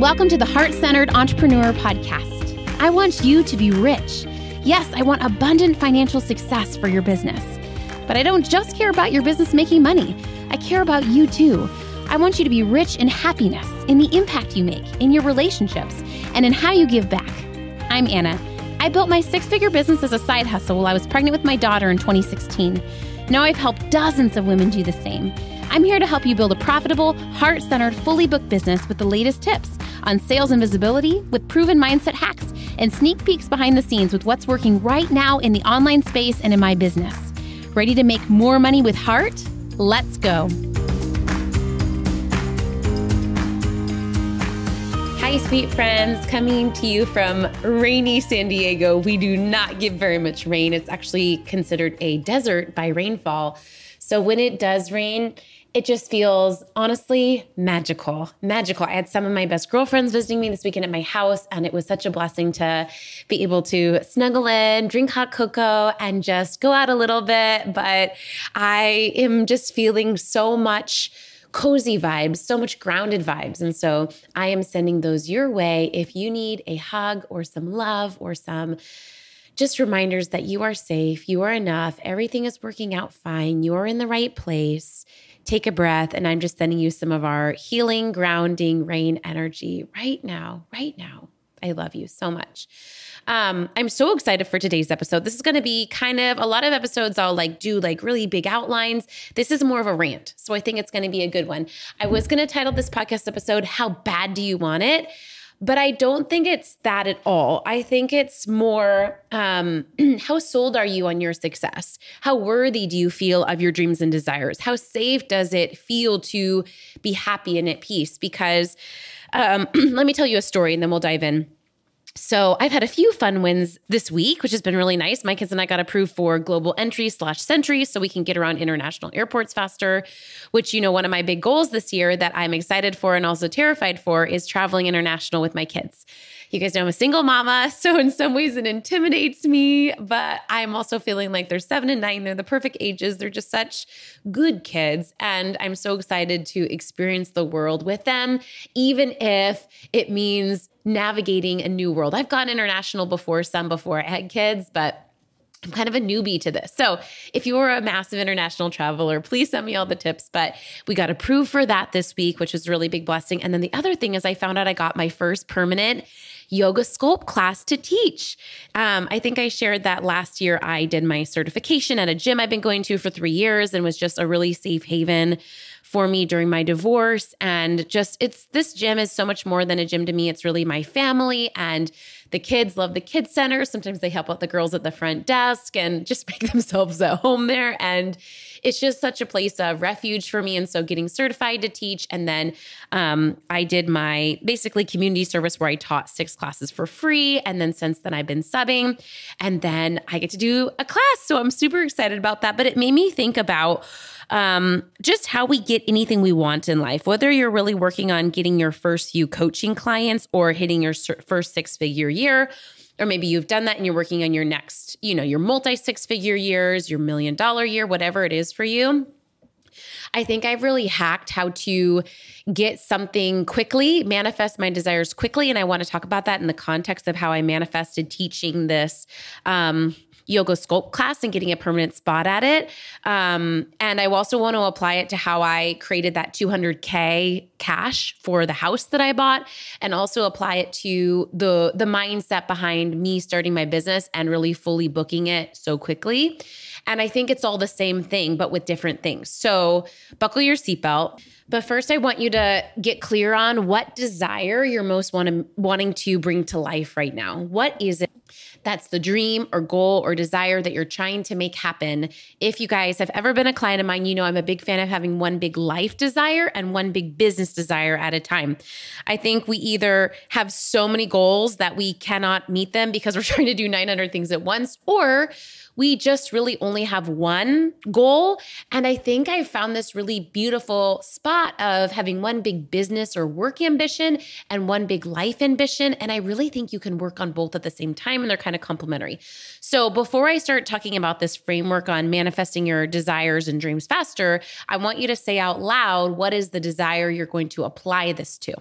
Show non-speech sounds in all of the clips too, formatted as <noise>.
Welcome to the Heart Centered Entrepreneur Podcast. I want you to be rich. Yes, I want abundant financial success for your business. But I don't just care about your business making money, I care about you too. I want you to be rich in happiness, in the impact you make, in your relationships, and in how you give back. I'm Anna. I built my six figure business as a side hustle while I was pregnant with my daughter in 2016. Now I've helped dozens of women do the same. I'm here to help you build a profitable, heart centered, fully booked business with the latest tips on sales and visibility with proven mindset hacks and sneak peeks behind the scenes with what's working right now in the online space and in my business. Ready to make more money with heart? Let's go. Hi, sweet friends, coming to you from rainy San Diego. We do not get very much rain. It's actually considered a desert by rainfall. So when it does rain, it just feels honestly magical. Magical. I had some of my best girlfriends visiting me this weekend at my house, and it was such a blessing to be able to snuggle in, drink hot cocoa, and just go out a little bit. But I am just feeling so much cozy vibes, so much grounded vibes. And so I am sending those your way if you need a hug or some love or some just reminders that you are safe, you are enough, everything is working out fine, you're in the right place take a breath. And I'm just sending you some of our healing, grounding, rain energy right now, right now. I love you so much. Um, I'm so excited for today's episode. This is going to be kind of a lot of episodes. I'll like do like really big outlines. This is more of a rant. So I think it's going to be a good one. I was going to title this podcast episode, How Bad Do You Want It? But I don't think it's that at all. I think it's more um, <clears throat> how sold are you on your success? How worthy do you feel of your dreams and desires? How safe does it feel to be happy and at peace? Because um, <clears throat> let me tell you a story and then we'll dive in. So I've had a few fun wins this week, which has been really nice. My kids and I got approved for global entry slash SENTRI so we can get around international airports faster, which, you know, one of my big goals this year that I'm excited for and also terrified for is traveling international with my kids. You guys know I'm a single mama, <laughs> so in some ways it intimidates me, but I'm also feeling like they're seven and nine. They're the perfect ages. They're just such good kids. And I'm so excited to experience the world with them, even if it means navigating a new world. I've gone international before, some before I had kids, but I'm kind of a newbie to this. So, if you are a massive international traveler, please send me all the tips. But we got approved for that this week, which was really big blessing. And then the other thing is, I found out I got my first permanent yoga sculpt class to teach. Um, I think I shared that last year I did my certification at a gym I've been going to for three years and was just a really safe haven for me during my divorce. And just, it's this gym is so much more than a gym to me. It's really my family. And the kids love the kids center. Sometimes they help out the girls at the front desk and just <laughs> make themselves at home there. And it's just such a place of refuge for me. And so getting certified to teach. And then um, I did my basically community service where I taught six classes for free. And then since then, I've been subbing. And then I get to do a class. So I'm super excited about that. But it made me think about, um, just how we get anything we want in life, whether you're really working on getting your first few coaching clients or hitting your first six figure year, or maybe you've done that and you're working on your next, you know, your multi six figure years, your million dollar year, whatever it is for you. I think I've really hacked how to get something quickly, manifest my desires quickly. And I want to talk about that in the context of how I manifested teaching this um, yoga sculpt class and getting a permanent spot at it. Um, and I also want to apply it to how I created that 200K cash for the house that I bought and also apply it to the the mindset behind me starting my business and really fully booking it so quickly. And I think it's all the same thing, but with different things. So buckle your seatbelt. But first, I want you to get clear on what desire you're most want wanting to bring to life right now. What is it that's the dream or goal or desire that you're trying to make happen. If you guys have ever been a client of mine, you know I'm a big fan of having one big life desire and one big business desire at a time. I think we either have so many goals that we cannot meet them because <laughs> we're trying to do 900 things at once, or we just really only have one goal. And I think I found this really beautiful spot of having one big business or work ambition and one big life ambition. And I really think you can work on both at the same time and they're kind of complementary. So before I start talking about this framework on manifesting your desires and dreams faster, I want you to say out loud what is the desire you're going to apply this to?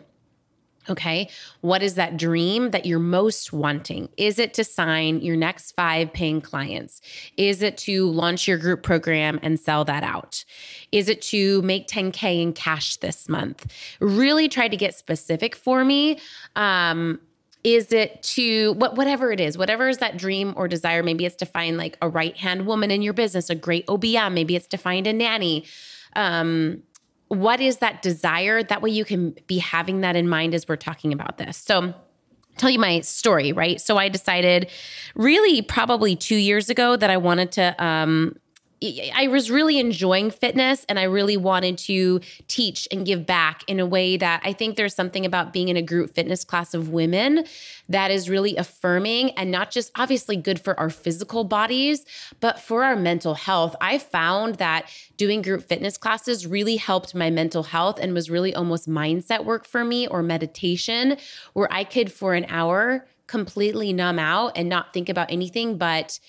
Okay. What is that dream that you're most wanting? Is it to sign your next five paying clients? Is it to launch your group program and sell that out? Is it to make 10K in cash this month? Really try to get specific for me. Um, is it to what whatever it is whatever is that dream or desire maybe it's to find like a right hand woman in your business a great obm maybe it's to find a nanny um, what is that desire? That way you can be having that in mind as we're talking about this. So, tell you my story, right? So, I decided really probably two years ago that I wanted to um, I was really enjoying fitness and I really wanted to teach and give back in a way that I think there's something about being in a group fitness class of women that is really affirming and not just obviously good for our physical bodies, but for our mental health. I found that doing group fitness classes really helped my mental health and was really almost mindset work for me or meditation, where I could, for an hour, completely numb out and not think about anything but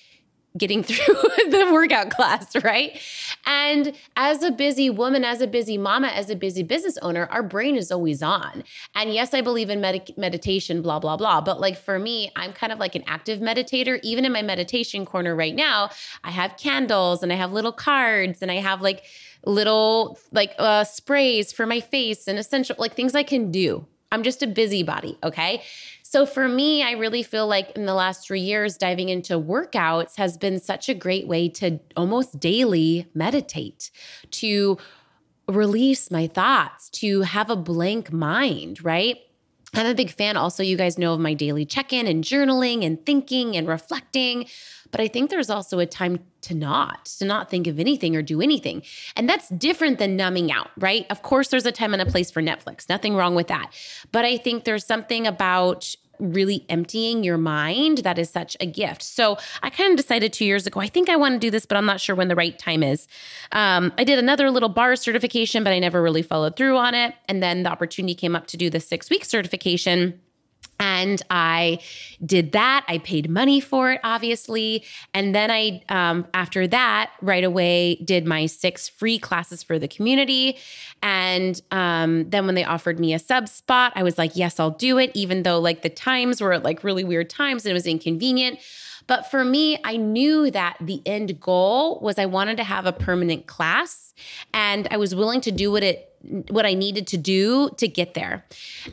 getting <laughs> through the workout class, right? And as a busy woman, as a busy mama, as a busy business owner, our brain is always on. And yes, I believe in med- meditation, blah, blah, blah. But like for me, I'm kind of like an active meditator. Even in my meditation corner right now, I have candles and I have little cards and I have like little like uh, sprays for my face and essential like things I can do. I'm just a busybody, okay? So for me, I really feel like in the last three years, diving into workouts has been such a great way to almost daily meditate, to release my thoughts, to have a blank mind, right? I'm a big fan. Also, you guys know of my daily check in and journaling and thinking and reflecting. But I think there's also a time to not, to not think of anything or do anything. And that's different than numbing out, right? Of course, there's a time and a place for Netflix, nothing wrong with that. But I think there's something about really emptying your mind that is such a gift. So I kind of decided two years ago, I think I want to do this, but I'm not sure when the right time is. Um, I did another little barre certification, but I never really followed through on it. And then the opportunity came up to do the six week certification. And I did that. I paid money for it, obviously. And then I, um, after that, right away did my six free classes for the community. And um, then when they offered me a sub spot, I was like, yes, I'll do it, even though like the times were like really weird times and it was inconvenient. But for me, I knew that the end goal was I wanted to have a permanent class and I was willing to do what it what I needed to do to get there.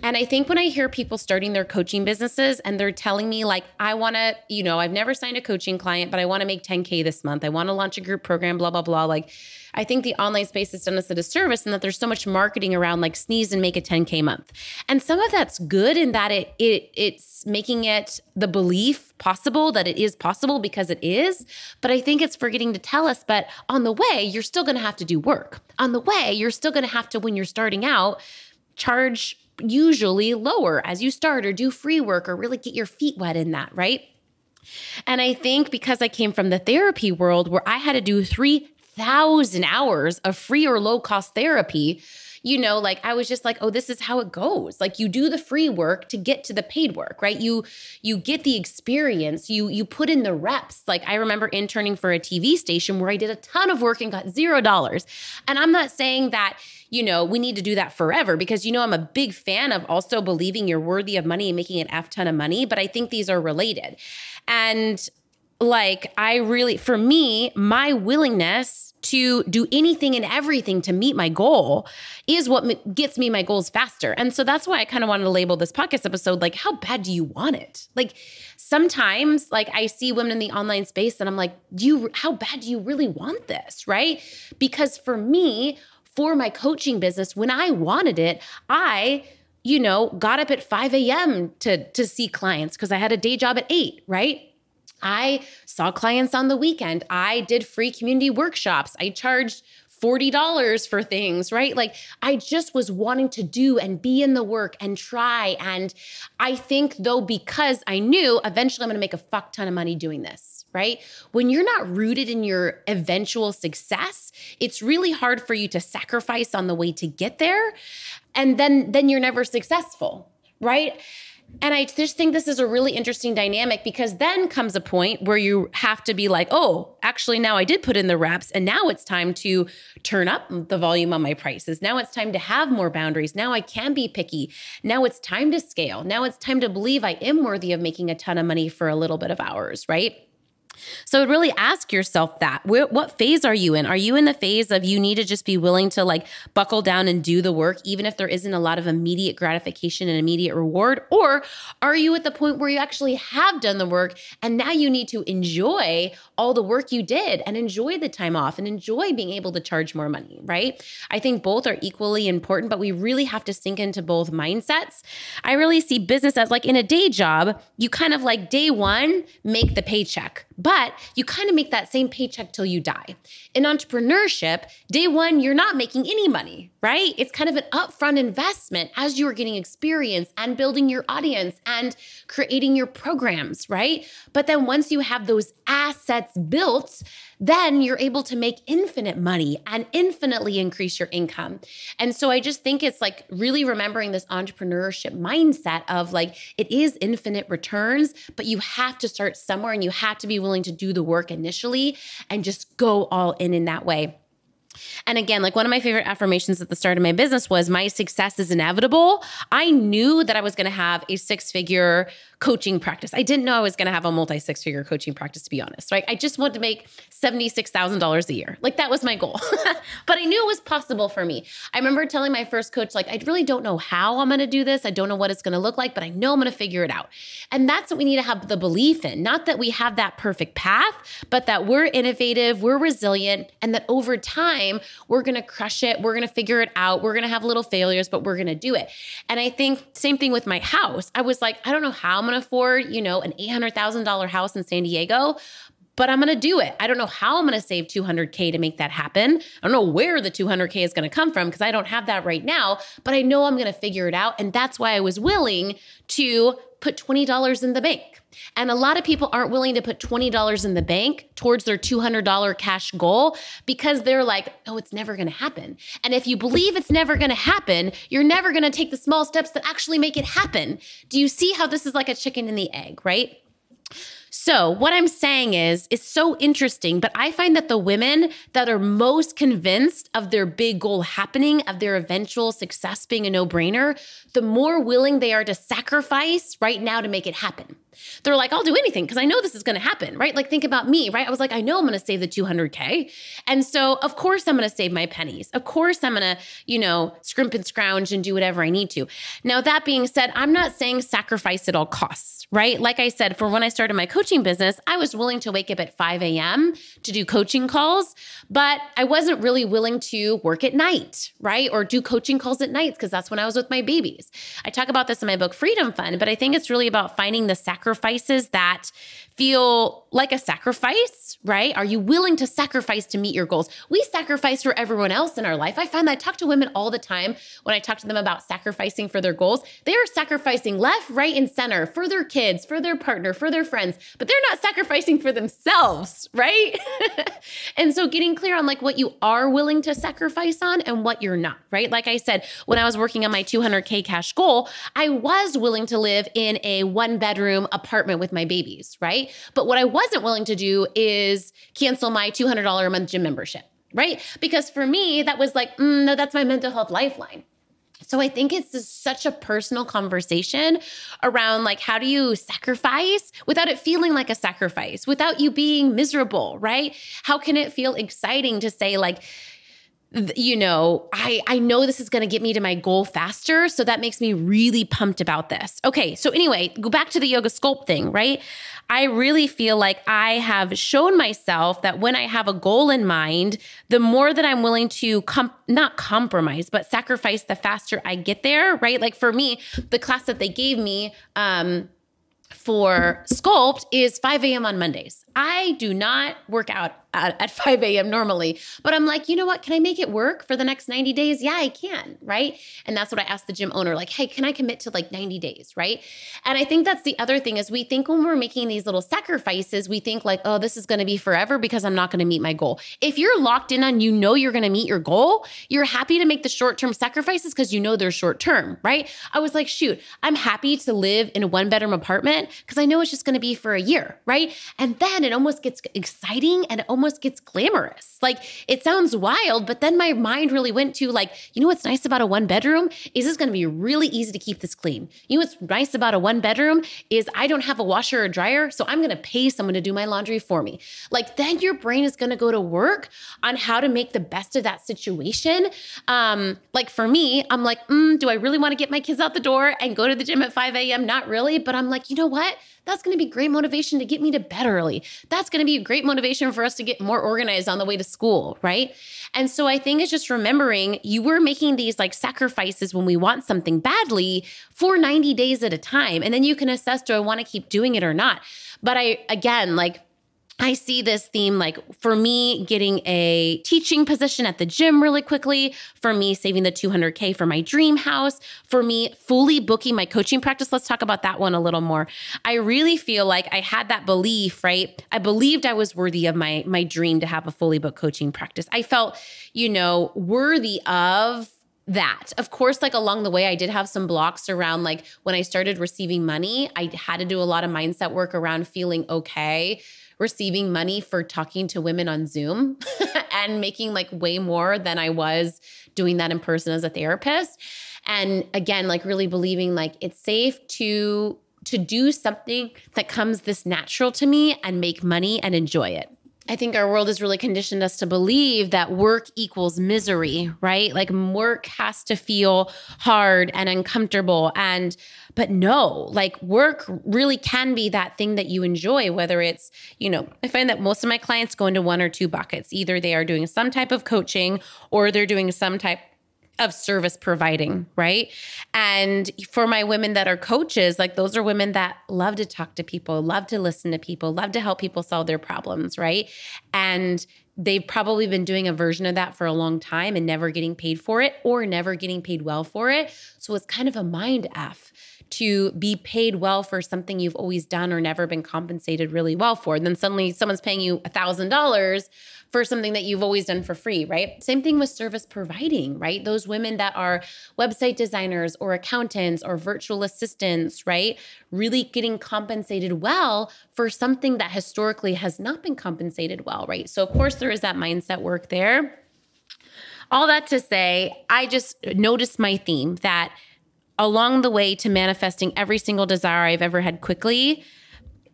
And I think when I hear people starting their coaching businesses and they're telling me, like, I want to, you know, I've never signed a coaching client, but I want to make 10K this month. I want to launch a group program, blah, blah, blah. Like, I think the online space has done us a disservice and that there's so much marketing around like sneeze and make a 10K month. And some of that's good in that it it it's making it the belief possible that it is possible because it is. But I think it's forgetting to tell us, but on the way, you're still gonna have to do work. On the way, you're still gonna have to, when you're starting out, charge usually lower as you start or do free work or really get your feet wet in that, right? And I think because I came from the therapy world where I had to do three thousand hours of free or low cost therapy you know like i was just like oh this is how it goes. Like you do the free work to get to the paid work right? You you get the experience you you put in the reps. Like i remember interning for a tv station where i did a ton of work and got zero dollars. And i'm not saying that you know we need to do that forever because you know i'm a big fan of also believing you're worthy of money and making an f ton of money but i think these are related. And like I really for me my willingness to do anything and everything to meet my goal is what gets me my goals faster. And so that's why I kind of wanted to label this podcast episode like how bad do you want it? Like sometimes like I see women in the online space and I'm like, "Do you how bad do you really want this?" Right? Because for me, for my coaching business, when I wanted it, I you know, got up at 5 a.m. to to see clients because I had a day job at 8, right? I saw clients on the weekend. I did free community workshops. I charged $40 for things, right? Like I just was wanting to do and be in the work and try. And I think though, because I knew eventually I'm gonna make a fuck ton of money doing this, right? When you're not rooted in your eventual success, it's really hard for you to sacrifice on the way to get there. And then then you're never successful, right? And I just think this is a really interesting dynamic because then comes a point where you have to be like, oh, actually, now I did put in the reps and now it's time to turn up the volume on my prices. Now it's time to have more boundaries. Now I can be picky. Now it's time to scale. Now it's time to believe I am worthy of making a ton of money for a little bit of hours, right? So really ask yourself that. what phase are you in? Are you in the phase of you need to just be willing to like buckle down and do the work, even if there isn't a lot of immediate gratification and immediate reward? Or are you at the point where you actually have done the work and now you need to enjoy all the work you did and enjoy the time off and enjoy being able to charge more money, right? I think both are equally important, but we really have to sink into both mindsets. I really see business as like in a day job, you kind of like day one, make the paycheck but you kind of make that same paycheck till you die. In entrepreneurship, day one, you're not making any money, right? It's kind of an upfront investment as you are getting experience and building your audience and creating your programs, right? But then once you have those assets built, then you're able to make infinite money and infinitely increase your income. And so I just think it's like really remembering this entrepreneurship mindset of like it is infinite returns, but you have to start somewhere and you have to be willing to do the work initially and just go all in in that way. And again, like one of my favorite affirmations at the start of my business was my success is inevitable. I knew that I was going to have a six figure coaching practice. I didn't know I was going to have a multi six figure coaching practice, to be honest, right? I just wanted to make $76,000 a year. Like that was my goal. <laughs> but I knew it was possible for me. I remember telling my first coach, like, I really don't know how I'm going to do this. I don't know what it's going to look like, but I know I'm going to figure it out. And that's what we need to have the belief in. Not that we have that perfect path, but that we're innovative, we're resilient, and that over time, we're going to crush it. We're going to figure it out. We're going to have little failures, but we're going to do it. And I think same thing with my house. I was like, I don't know how To afford, you know, an $800,000 house in San Diego, but I'm going to do it. I don't know how I'm going to save 200K to make that happen. I don't know where the 200K is going to come from because I don't have that right now, but I know I'm going to figure it out. And that's why I was willing to put $20 in the bank. And a lot of people aren't willing to put $20 in the bank towards their $200 cash goal because they're like, oh, it's never going to happen. And if you believe it's never going to happen, you're never going to take the small steps that actually make it happen. Do you see how this is like a chicken and the egg, right? So, what I'm saying is, it's so interesting, but I find that the women that are most convinced of their big goal happening, of their eventual success being a no brainer, the more willing they are to sacrifice right now to make it happen. They're like, I'll do anything because I know this is going to happen, right? Like, think about me, right? I was like, I know I'm going to save the 200K. And so, of course, I'm going to save my pennies. Of course, I'm going to, you know, scrimp and scrounge and do whatever I need to. Now, that being said, I'm not saying sacrifice at all costs, right? Like I said, for when I started my coaching business, I was willing to wake up at 5 a.m. to do coaching calls, but I wasn't really willing to work at night, right? Or do coaching calls at nights because that's when I was with my babies. I talk about this in my book, Freedom Fund, but I think it's really about finding the sacrifice sacrifices that feel like a sacrifice, right? Are you willing to sacrifice to meet your goals? We sacrifice for everyone else in our life. I find that I talk to women all the time when I talk to them about sacrificing for their goals. They are sacrificing left, right, and center for their kids, for their partner, for their friends, but they're not sacrificing for themselves, right? <laughs> and so getting clear on like what you are willing to sacrifice on and what you're not, right? Like I said, when I was working on my 200K cash goal, I was willing to live in a one bedroom apartment with my babies, right? But what I wasn't willing to do is cancel my $200 a month gym membership, right? Because for me, that was like, mm, no, that's my mental health lifeline. So I think it's such a personal conversation around like how do you sacrifice without it feeling like a sacrifice, without you being miserable, right? How can it feel exciting to say like you know, I I know this is going to get me to my goal faster, so that makes me really pumped about this. Okay, so anyway, go back to the yoga sculpt thing, right? I really feel like I have shown myself that when I have a goal in mind, the more that I'm willing to com- not compromise, but sacrifice the faster I get there, right? Like for me, the class that they gave me um for sculpt is 5 a.m. on Mondays. I do not work out at, at <laughs> 5 a.m. normally, but I'm like, you know what? Can I make it work for the next 90 days? Yeah, I can, right? And that's what I asked the gym owner, like, hey, can I commit to like 90 days, right? And I think that's the other thing is we think when we're making these little sacrifices, we think like, oh, this is going to be forever because I'm not going to meet my goal. If you're locked in on you know you're going to meet your goal, you're happy to make the short-term sacrifices because you know they're short-term, right? I was like, shoot, I'm happy to live in a one-bedroom apartment because I know it's just going to be for a year, right? And then it almost gets exciting and it almost gets glamorous. Like it sounds wild, but then my mind really went to like, you know what's nice about a one bedroom is it's going to be really easy to keep this clean. You know what's nice about a one bedroom is I don't have a washer or dryer, so I'm going to pay someone to do my laundry for me. Like then your brain is going to go to work on how to make the best of that situation. Um, like for me, I'm like, mm, do I really want to get my kids out the door and go to the gym at 5 a.m.? Not really, but I'm like, you know what? That's going to be great motivation to get me to bed early. That's going to be great motivation for us to get more organized on the way to school, right? And so I think it's just remembering you were making these like sacrifices when we want something badly for 90 days at a time. And then you can assess do I want to keep doing it or not? But I, again, like, I see this theme like for me getting a teaching position at the gym really quickly, for me saving the 200K for my dream house, for me fully booking my coaching practice. Let's talk about that one a little more. I really feel like I had that belief, right? I believed I was worthy of my my dream to have a fully booked coaching practice. I felt, you know, worthy of that. Of course, like along the way, I did have some blocks around like when I started receiving money, I had to do a lot of mindset work around feeling okay receiving money for talking to women on Zoom <laughs> and making like way more than I was doing that in person as a therapist. And again, like really believing like it's safe to to do something that comes this natural to me and make money and enjoy it. I think our world has really conditioned us to believe that work equals misery, right? Like work has to feel hard and uncomfortable. And, but no, like work really can be that thing that you enjoy, whether it's, you know, I find that most of my clients go into one or two buckets. Either they are doing some type of coaching or they're doing some type of service providing, right? And for my women that are coaches, like those are women that love to talk to people, love to listen to people, love to help people solve their problems, right? And they've probably been doing a version of that for a long time and never getting paid for it or never getting paid well for it. So it's kind of a mind F to be paid well for something you've always done or never been compensated really well for. And then suddenly someone's paying you a thousand dollars for something that you've always done for free, right? Same thing with service providing, right? Those women that are website designers or accountants or virtual assistants, right? Really getting compensated well for something that historically has not been compensated well, right? So, of course, there is that mindset work there. All that to say, I just noticed my theme that along the way to manifesting every single desire I've ever had quickly,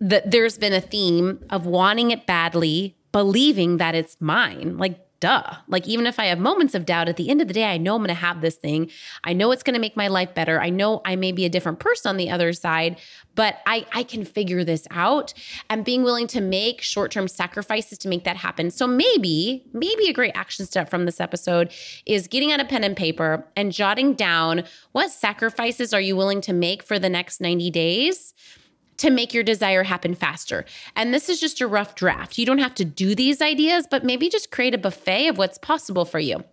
that there's been a theme of wanting it badly, believing that it's mine. Like, duh. Like, even if I have moments of doubt, at the end of the day, I know I'm going to have this thing. I know it's going to make my life better. I know I may be a different person on the other side, but I, I can figure this out and being willing to make short term sacrifices to make that happen. So, maybe, maybe a great action step from this episode is getting out a pen and paper and jotting down what sacrifices are you willing to make for the next 90 days to make your desire happen faster. And this is just a rough draft. You don't have to do these ideas, but maybe just create a buffet of what's possible for you.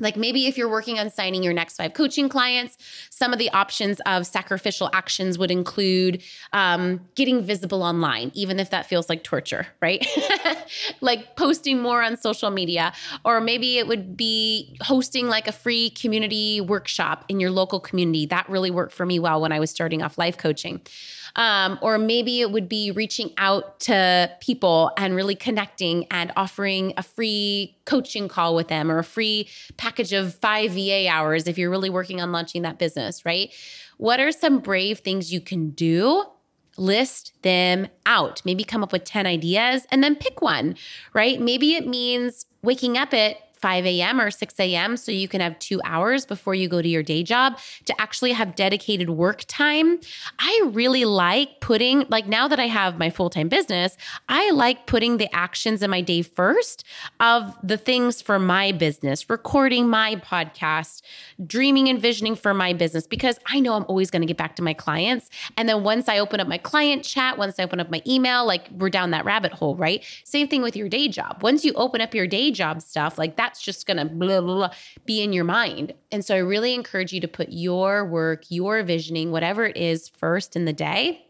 Like maybe if you're working on signing your next five coaching clients, some of the options of sacrificial actions would include um, getting visible online, even if that feels like torture, right? <laughs> like posting more on social media, or maybe it would be hosting like a free community workshop in your local community. That really worked for me well when I was starting off life coaching. Um, or maybe it would be reaching out to people and really connecting and offering a free coaching call with them or a free package of five VA hours if you're really working on launching that business, right? What are some brave things you can do? List them out. Maybe come up with 10 ideas and then pick one, right? Maybe it means waking up at 5 a.m. or 6 a.m. so you can have two hours before you go to your day job to actually have dedicated work time. I really like putting, like now that I have my full time business, I like putting the actions in my day first of the things for my business, recording my podcast, dreaming and visioning for my business, because I know I'm always going to get back to my clients. And then once I open up my client chat, once I open up my email, like we're down that rabbit hole, right? Same thing with your day job. Once you open up your day job stuff, like that's just going to blah, blah, blah, be in your mind. And so I really encourage you to put your work, your visioning, whatever it is first in the day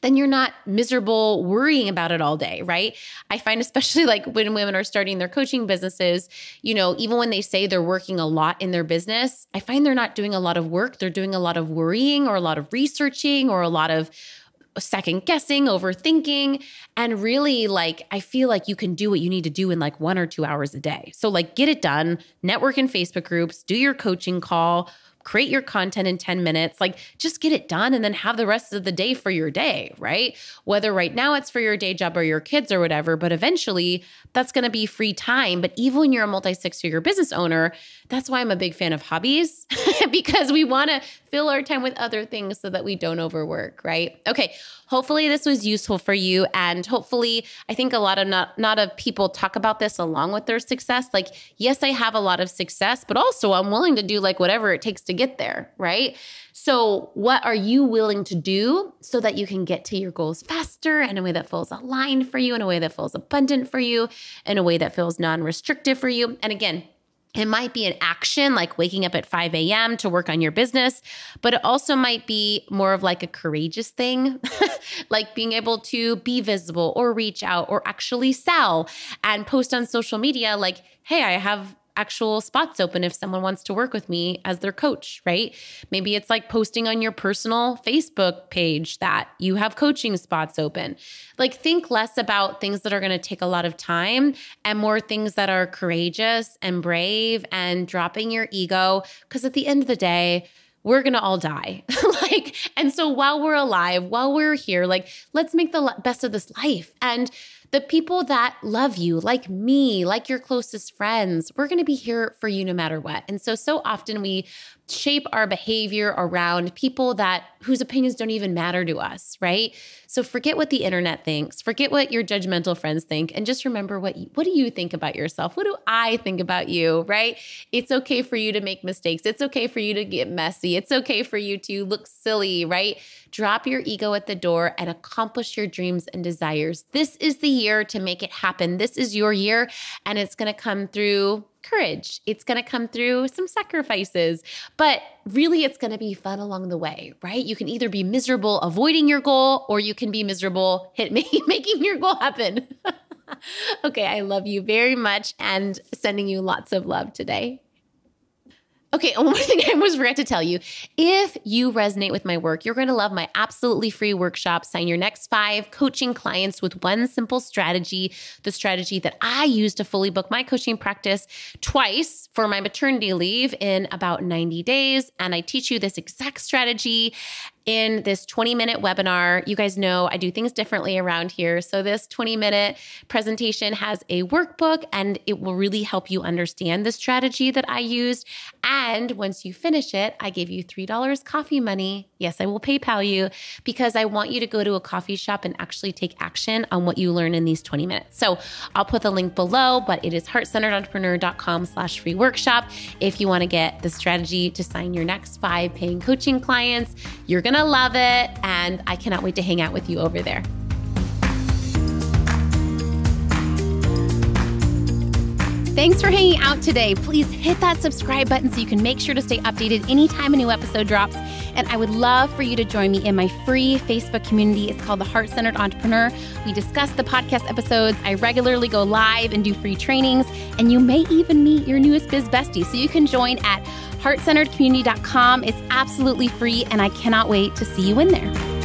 then you're not miserable worrying about it all day, right? I find, especially <laughs> like when women are starting their coaching businesses, you know, even when they say they're working a lot in their business, I find they're not doing a lot of work. They're doing a lot of worrying or a lot of researching or a lot of second guessing, overthinking. And really, like, I feel like you can do what you need to do in like one or two hours a day. So, like, get it done, network in Facebook groups, do your coaching call, create your content in 10 minutes. Like, just get it done and then have the rest of the day for your day, right? Whether right now it's for your day job or your kids or whatever, but eventually that's going to be free time. But even when you're a multi six figure business owner, that's why I'm a big fan of hobbies <laughs> because we want to fill our time with other things so that we don't overwork, right? Okay. Hopefully this was useful for you and hopefully I think a lot of not not of people talk about this along with their success. Like, yes, I have a lot of success, but also I'm willing to do like whatever it takes to get there, right? So, what are you willing to do so that you can get to your goals faster in a way that feels aligned for you, in a way that feels abundant for you, in a way that feels non restrictive for you? And again, it might be an action like waking up at 5 a.m. to work on your business, but it also might be more of like a courageous thing, <laughs> like being able to be visible or reach out or actually sell and post on social media like, hey, I have actual spots open if someone wants to work with me as their coach, right? Maybe it's like posting on your personal Facebook page that you have coaching spots open. Like, think less about things that are going to take a lot of time and more things that are courageous and brave and dropping your ego. Because at the end of the day, we're going to all die. <laughs> like, and so while we're alive, while we're here, like, let's make the best of this life. And the people that love you, like me, like your closest friends, we're going to be here for you no matter what. And so, so often we shape our behavior around people that whose opinions don't even matter to us, right? So forget what the internet thinks, forget what your judgmental friends think, and just remember what what do you think about yourself? What do I think about you, right? It's okay for you to make mistakes. It's okay for you to get messy. It's okay for you to look silly, right? Drop your ego at the door and accomplish your dreams and desires. This is the year to make it happen. This is your year, and it's going to come through courage. It's going to come through some sacrifices, but really it's going to be fun along the way, right? You can either be miserable avoiding your goal or you can be miserable hit <laughs> making your goal happen. <laughs> okay, I love you very much and sending you lots of love today. Okay, <laughs> one more thing I almost forgot to tell you. If you resonate with my work, you're going to love my absolutely free workshop. Sign your next five coaching clients with one simple strategy, the strategy that I use to fully book my coaching practice twice for my maternity leave in about 90 days. And I teach you this exact strategy in this 20 minute webinar. You guys know I do things differently around here. So, this 20 minute presentation has a workbook and it will really help you understand the strategy that I used. And once you finish it, I give you $3 coffee money. Yes, I will PayPal you because I want you to go to a coffee shop and actually take action on what you learn in these 20 minutes. So, I'll put the link below, but it is heartcenteredentrepreneur.com slash free workshop. If you want to get the strategy to sign your next five paying coaching clients, you're going to love it. And I cannot wait to hang out with you over there. Thanks for hanging out today. Please hit that subscribe button so you can make sure to stay updated anytime a new episode drops. And I would love for you to join me in my free Facebook community. It's called The Heart Centered Entrepreneur. We discuss the podcast episodes. I regularly go live and do free trainings. And you may even meet your newest biz bestie. So you can join at heartcenteredcommunity.com. It's absolutely free, and I cannot wait to see you in there.